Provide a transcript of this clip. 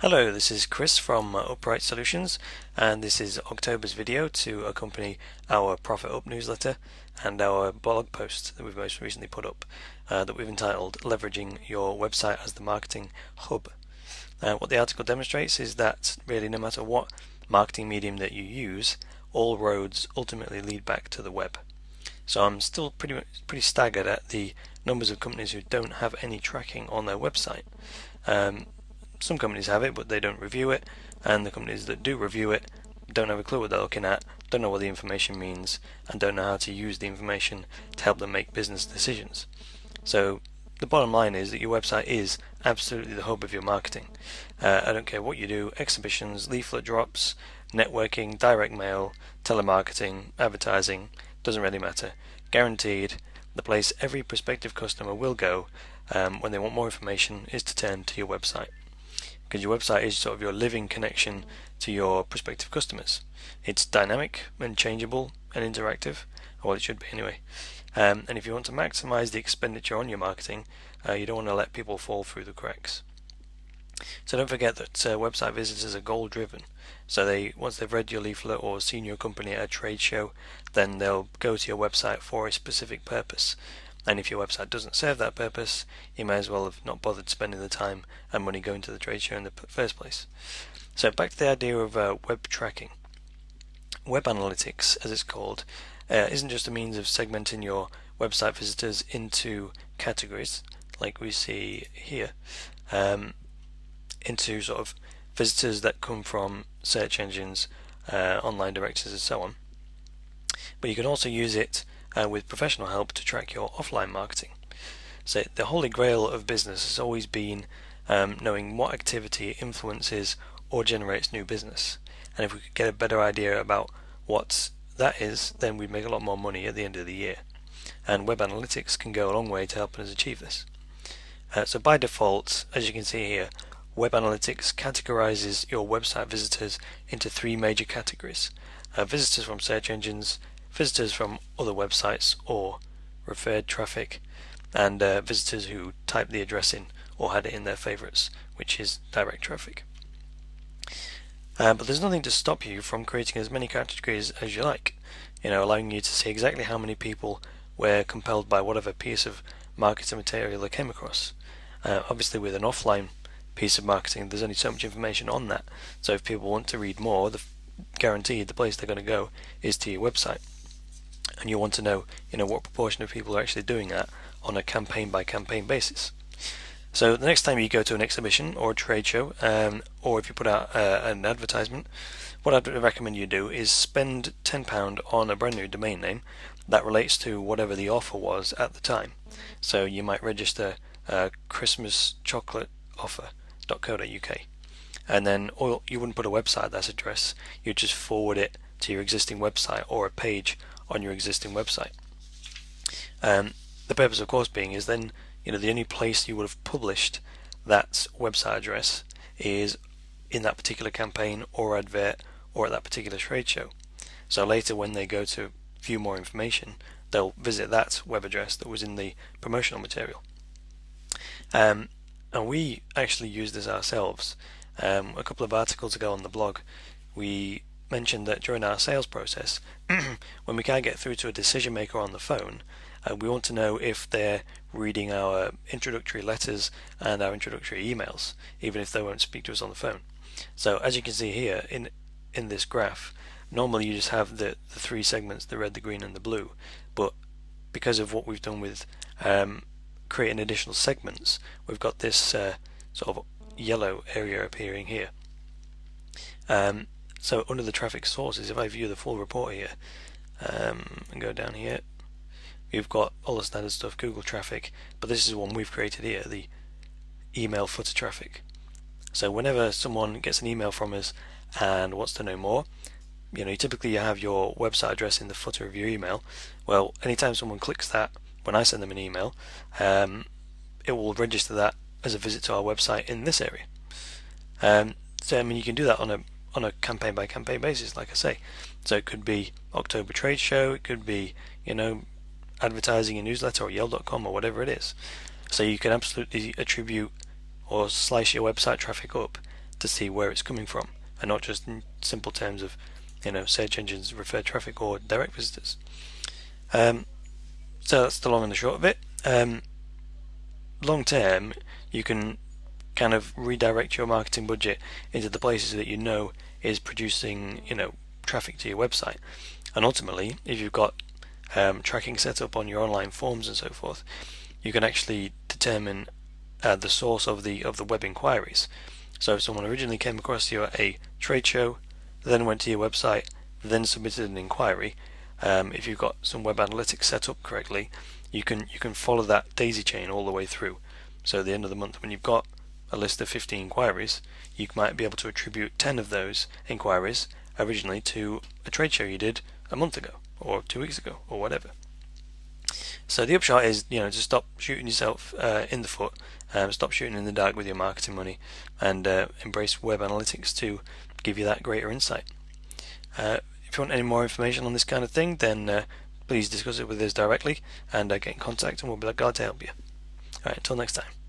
Hello, this is Chris from Upright Solutions, and this is October's video to accompany our Profit Up newsletter and our blog post that we've most recently put up uh, that we've entitled Leveraging Your Website as the Marketing Hub. What the article demonstrates is that really no matter what marketing medium that you use, all roads ultimately lead back to the web. So I'm still pretty pretty staggered at the numbers of companies who don't have any tracking on their website. Um, some companies have it, but they don't review it, and the companies that do review it don't have a clue what they're looking at, don't know what the information means, and don't know how to use the information to help them make business decisions. So the bottom line is that your website is absolutely the hub of your marketing. Uh, I don't care what you do, exhibitions, leaflet drops, networking, direct mail, telemarketing, advertising, doesn't really matter. Guaranteed, the place every prospective customer will go um, when they want more information is to turn to your website because your website is sort of your living connection to your prospective customers. It's dynamic and changeable and interactive, or it should be anyway. Um, and if you want to maximize the expenditure on your marketing, uh, you don't want to let people fall through the cracks. So don't forget that uh, website visitors are goal driven. So they once they've read your leaflet or seen your company at a trade show, then they'll go to your website for a specific purpose. And if your website doesn't serve that purpose, you may as well have not bothered spending the time and money going to the trade show in the first place. So back to the idea of uh, web tracking. Web analytics, as it's called, uh, isn't just a means of segmenting your website visitors into categories, like we see here, um, into sort of visitors that come from search engines, uh, online directories, and so on. But you can also use it uh, with professional help to track your offline marketing. So the holy grail of business has always been um, knowing what activity influences or generates new business. And if we could get a better idea about what that is, then we'd make a lot more money at the end of the year. And web analytics can go a long way to helping us achieve this. Uh, so by default, as you can see here, Web Analytics categorizes your website visitors into three major categories. Uh, visitors from search engines, visitors from other websites or referred traffic, and uh, visitors who typed the address in or had it in their favorites, which is direct traffic. Uh, but there's nothing to stop you from creating as many categories as you like, you know, allowing you to see exactly how many people were compelled by whatever piece of marketing material they came across. Uh, obviously, with an offline piece of marketing, there's only so much information on that. So if people want to read more, the guaranteed the place they're going to go is to your website and you want to know, you know, what proportion of people are actually doing that on a campaign by campaign basis. So the next time you go to an exhibition or a trade show, um, or if you put out uh, an advertisement, what I'd recommend you do is spend £10 on a brand new domain name that relates to whatever the offer was at the time. So you might register uh, Christmas chocolate offer.co.uk and then or you wouldn't put a website at that address, you'd just forward it to your existing website or a page on your existing website. Um, the purpose, of course, being is then you know the only place you would have published that website address is in that particular campaign or advert or at that particular trade show. So later, when they go to view more information, they'll visit that web address that was in the promotional material. Um, and we actually use this ourselves. Um, a couple of articles ago on the blog, we mentioned that during our sales process, when we can't get through to a decision maker on the phone, uh, we want to know if they're reading our introductory letters and our introductory emails, even if they won't speak to us on the phone. So as you can see here in in this graph, normally you just have the, the three segments, the red, the green and the blue, but because of what we've done with um, creating additional segments, we've got this uh, sort of yellow area appearing here. Um, so under the traffic sources, if I view the full report here um, and go down here, we've got all the standard stuff, Google traffic, but this is one we've created here, the email footer traffic. So whenever someone gets an email from us and wants to know more, you know, typically you have your website address in the footer of your email. Well, anytime someone clicks that, when I send them an email, um, it will register that as a visit to our website in this area. Um, so I mean, you can do that on a on a campaign by campaign basis, like I say. So it could be October trade show, it could be, you know, advertising a newsletter or Yell.com or whatever it is. So you can absolutely attribute or slice your website traffic up to see where it's coming from, and not just in simple terms of, you know, search engines, referred traffic, or direct visitors. Um, so that's the long and the short of it. Um, long term, you can kind of redirect your marketing budget into the places that you know is producing, you know, traffic to your website. And ultimately, if you've got um, tracking set up on your online forms and so forth, you can actually determine uh, the source of the of the web inquiries. So if someone originally came across you at a trade show, then went to your website, then submitted an inquiry, um, if you've got some web analytics set up correctly, you can you can follow that daisy chain all the way through. So at the end of the month, when you've got a list of 50 inquiries, you might be able to attribute 10 of those inquiries originally to a trade show you did a month ago, or two weeks ago, or whatever. So the upshot is, you know, to stop shooting yourself uh, in the foot, um, stop shooting in the dark with your marketing money, and uh, embrace web analytics to give you that greater insight. Uh, if you want any more information on this kind of thing, then uh, please discuss it with us directly and uh, get in contact, and we'll be glad to help you. Alright, until next time.